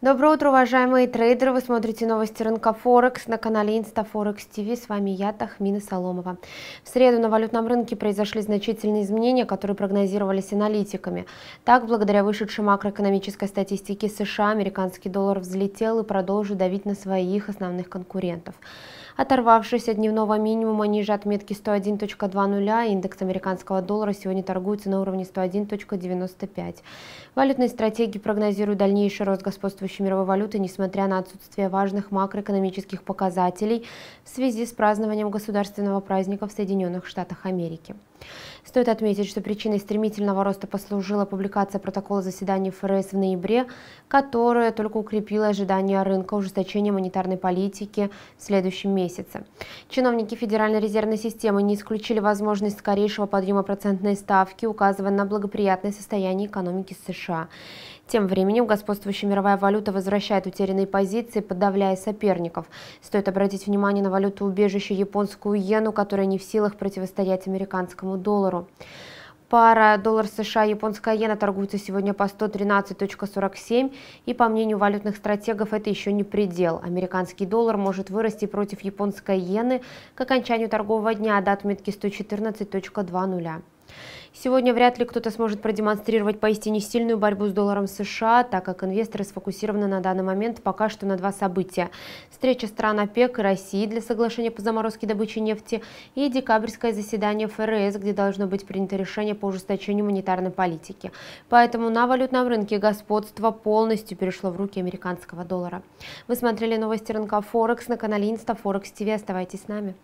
Доброе утро, уважаемые трейдеры! Вы смотрите новости рынка Форекс на канале InstaForex TV. С вами я, Тахмина Соломова. В среду на валютном рынке произошли значительные изменения, которые прогнозировались аналитиками. Так, благодаря вышедшей макроэкономической статистике США, американский доллар взлетел и продолжит давить на своих основных конкурентов. Оторвавшись от дневного минимума ниже отметки 101.20, индекс американского доллара сегодня торгуется на уровне 101.95. Валютные стратегии прогнозируют дальнейший рост господствующей мировой валюты, несмотря на отсутствие важных макроэкономических показателей в связи с празднованием государственного праздника в Соединенных Штатах Америки. Стоит отметить, что причиной стремительного роста послужила публикация протокола заседания ФРС в ноябре, которая только укрепила ожидания рынка ужесточения монетарной политики в следующем месяце. Чиновники Федеральной резервной системы не исключили возможность скорейшего подъема процентной ставки, указывая на благоприятное состояние экономики США. Тем временем господствующая мировая валюта возвращает утерянные позиции, подавляя соперников. Стоит обратить внимание на валюту убежище японскую иену, которая не в силах противостоять американскому доллару. Пара доллар США японская иена торгуется сегодня по 113.47 и по мнению валютных стратегов это еще не предел. Американский доллар может вырасти против японской иены к окончанию торгового дня до отметки 114.20. Сегодня вряд ли кто-то сможет продемонстрировать поистине сильную борьбу с долларом США, так как инвесторы сфокусированы на данный момент пока что на два события. Встреча стран ОПЕК и России для соглашения по заморозке добычи нефти и декабрьское заседание ФРС, где должно быть принято решение по ужесточению монетарной политики. Поэтому на валютном рынке господство полностью перешло в руки американского доллара. Вы смотрели новости рынка Форекс на канале InstaForex TV. Оставайтесь с нами.